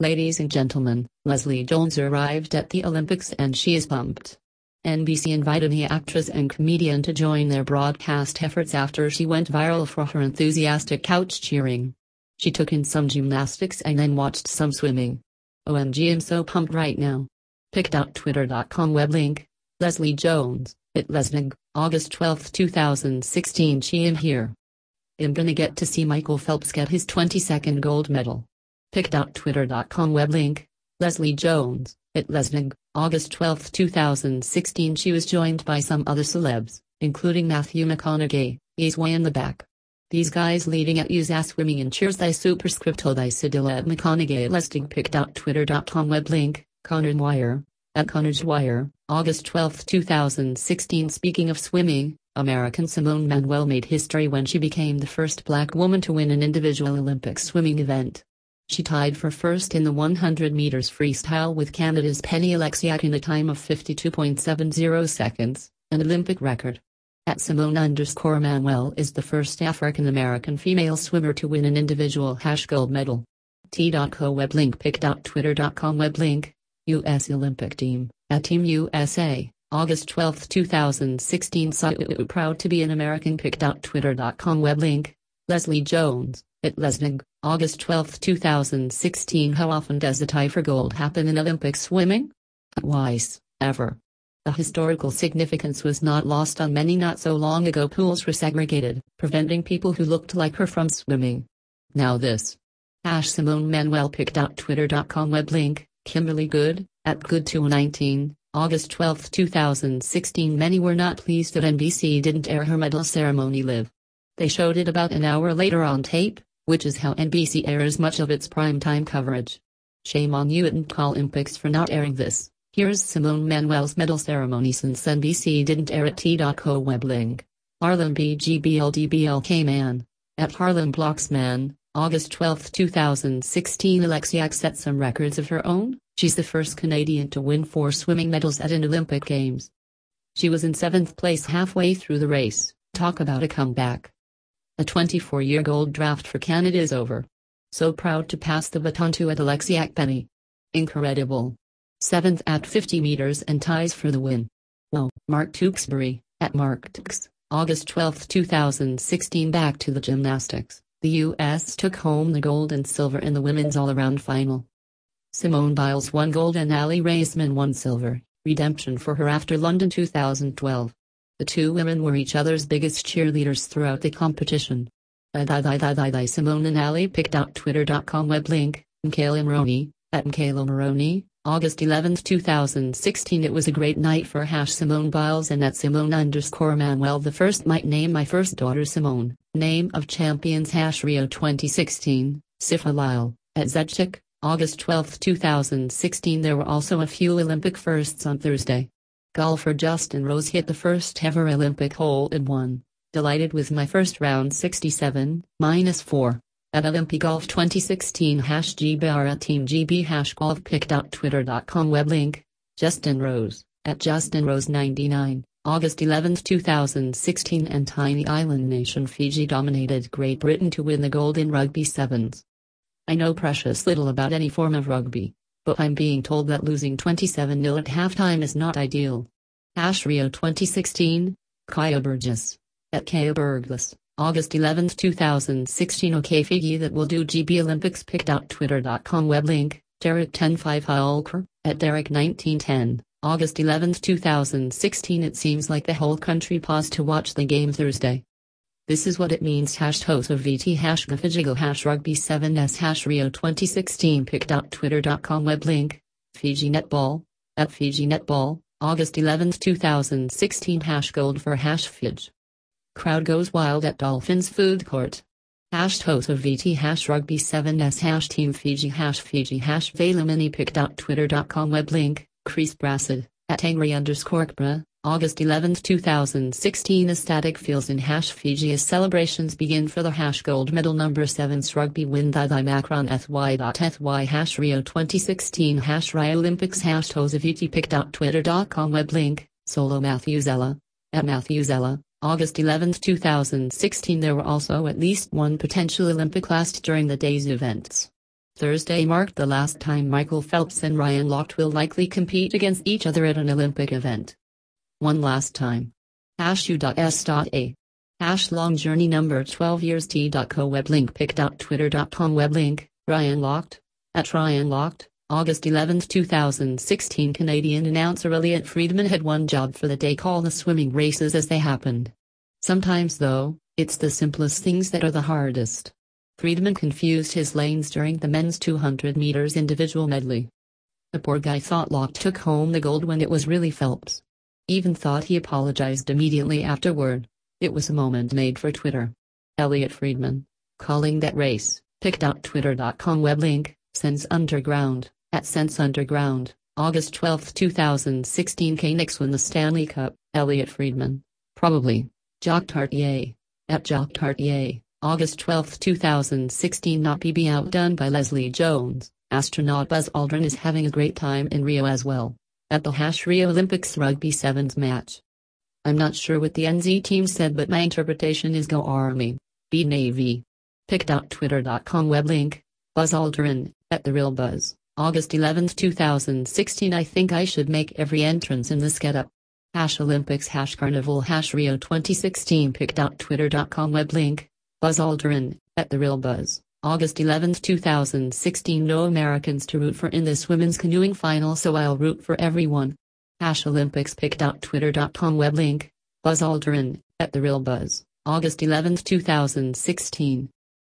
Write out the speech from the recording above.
Ladies and gentlemen, Leslie Jones arrived at the Olympics and she is pumped. NBC invited the actress and comedian to join their broadcast efforts after she went viral for her enthusiastic couch cheering. She took in some gymnastics and then watched some swimming. OMG I'm so pumped right now. Pic.twitter.com web link. Leslie Jones, it Lesnig, August 12, 2016 She am here. I'm gonna get to see Michael Phelps get his 22nd gold medal. Pic.twitter.com web link. Leslie Jones, at Lesnig, August 12, 2016 She was joined by some other celebs, including Matthew McConaughey, he's way in the back. These guys leading at use ass swimming in cheers thy superscripto oh, thy Sidilla at McConaughey at Lestig pic.twitter.com web link, Connor Wire, at Connor's Wire, August 12, 2016 Speaking of swimming, American Simone Manuel made history when she became the first black woman to win an individual Olympic swimming event. She tied for first in the 100 meters freestyle with Canada's Penny Oleksiak in a time of 52.70 seconds, an Olympic record. At Simone underscore Manuel is the first African American female swimmer to win an individual hash gold medal. T.co web link pic.twitter.com web link, U.S. Olympic team, at Team USA, August 12, 2016 so proud to be an American pic.twitter.com web link, Leslie Jones, at Lesnig, August 12, 2016 How often does a tie for gold happen in Olympic swimming? Twice, ever. The historical significance was not lost on many not so long ago pools were segregated, preventing people who looked like her from swimming. Now this. Ash Simone Manuel pic.twitter.com web link, Kimberly Good, at Good219, August 12, 2016 Many were not pleased that NBC didn't air her medal ceremony live. They showed it about an hour later on tape, which is how NBC airs much of its primetime coverage. Shame on you and Olympics for not airing this. Here's Simone Manuel's medal ceremony since NBC didn't air it. T.co web link. Harlem BGBLDBLK Man. At Harlem Blocks Man, August 12, 2016 Oleksiak set some records of her own. She's the first Canadian to win four swimming medals at an Olympic Games. She was in seventh place halfway through the race. Talk about a comeback. A 24-year gold draft for Canada is over. So proud to pass the baton to Oleksiak Penny. Incredible. 7th at 50 meters and ties for the win. Wow, Mark Tewksbury, at Mark Tux, August 12, 2016 Back to the gymnastics, the U.S. took home the gold and silver in the women's all-around final. Simone Biles won gold and Aly Raisman won silver, redemption for her after London 2012. The two women were each other's biggest cheerleaders throughout the competition. Simone and Aly pic.twitter.com web link, McKayla Maroney, at Maroney, August 11, 2016 It was a great night for hash Simone Biles and at Simone underscore Manuel the first might name my first daughter Simone, name of champions hash Rio 2016, Sifa Lyle, at Zedchik, August 12, 2016 There were also a few Olympic firsts on Thursday. Golfer Justin Rose hit the first ever Olympic hole in one. Delighted with my first round 67, minus 4. At Olympic Golf 2016 hash GBR Team GB hash golf pic.twitter.com web link, Justin Rose, at Justin Rose 99, August 11, 2016 and tiny island nation Fiji dominated Great Britain to win the gold in rugby sevens. I know precious little about any form of rugby, but I'm being told that losing 27-0 at halftime is not ideal. Ash Rio 2016, Kaya Burgess, at Kaya Burgess. August 11, 2016 OK Figgy that will do GB Olympics picked out Twitter.com web link, Derek 105 Hulker, at Derek 1910, August 11, 2016 It seems like the whole country paused to watch the game Thursday. This is what it means hash host of VT hash gafijigo hash rugby 7s hash Rio 2016 pic.twitter.com web link, Fiji Netball, at Fiji Netball, August 11, 2016 hash gold for hash Fiji. Crowd goes wild at Dolphins food court. Hash host of VT hash rugby 7s hash team Fiji hash Fiji hash Valamini pic.twitter.com web link, Chris Brassad, at angry underscore bra, August 11, 2016 Ecstatic feels in hash Fiji as celebrations begin for the hash gold medal number 7's rugby win the Macron fy fy.fy hash Rio 2016 hash Rio Olympics hash pic.twitter.com web link, Solo Matthewzella, at Matthewzella. August 11, 2016 There were also at least one potential Olympic last during the day's events. Thursday marked the last time Michael Phelps and Ryan Lochte will likely compete against each other at an Olympic event. One last time. Hash u.s.a. Hash long journey number 12 years t.co web link pic.twitter.com web link, Ryan Lochte. At Ryan Lochte, August 11, 2016 Canadian announcer Elliotte Friedman had one job for the day call the swimming races as they happened. Sometimes though, it's the simplest things that are the hardest. Friedman confused his lanes during the men's 200 meters individual medley. The poor guy thought Lochte took home the gold when it was really Phelps. Even thought he apologized immediately afterward. It was a moment made for Twitter. Elliotte Friedman, calling that race, pic.twitter.com web link, Sense Underground, at Sense Underground, August 12, 2016 K-Knicks win the Stanley Cup, Elliotte Friedman. Probably. Jacques Tartier. At Jacques Tartier, August 12, 2016 Not be outdone by Leslie Jones, astronaut Buzz Aldrin is having a great time in Rio as well. At the Hash Rio Olympics Rugby Sevens match. I'm not sure what the NZ team said but my interpretation is Go Army, Be Navy. Pic.twitter.com web link, Buzz Aldrin, at The Real Buzz, August 11, 2016 I think I should make every entrance in this getup. Hash Olympics Hash Carnival Hash Rio 2016 pic.twitter.com web link, Buzz Aldrin, at The Real Buzz, August 11, 2016 No Americans to root for in this women's canoeing final so I'll root for everyone. Hash Olympics pic.twitter.com web link, Buzz Aldrin, at The Real Buzz, August 11, 2016.